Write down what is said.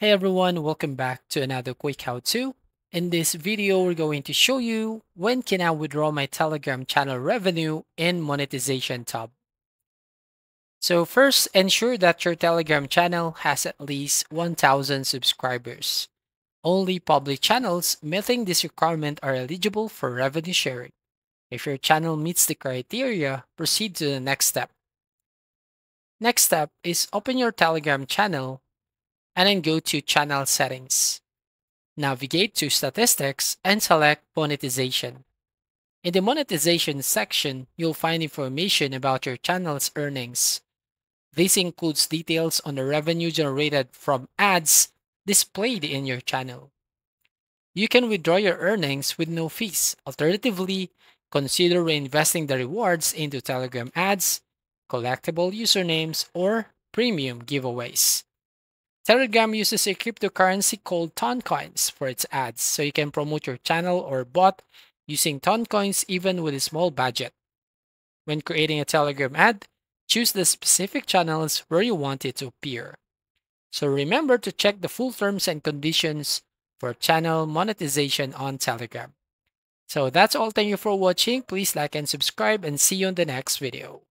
Hey everyone, welcome back to another quick how-to. In this video, we're going to show you when can I withdraw my Telegram channel revenue in monetization tab. So first, ensure that your Telegram channel has at least 1,000 subscribers. Only public channels meeting this requirement are eligible for revenue sharing. If your channel meets the criteria, proceed to the next step. Next step is open your Telegram channel and then go to Channel Settings. Navigate to Statistics and select Monetization. In the Monetization section, you'll find information about your channel's earnings. This includes details on the revenue generated from ads displayed in your channel. You can withdraw your earnings with no fees. Alternatively, consider reinvesting the rewards into Telegram ads, collectible usernames, or premium giveaways. Telegram uses a cryptocurrency called Toncoins for its ads, so you can promote your channel or bot using Toncoins even with a small budget. When creating a Telegram ad, choose the specific channels where you want it to appear. So remember to check the full terms and conditions for channel monetization on Telegram. So that's all. Thank you for watching. Please like and subscribe and see you in the next video.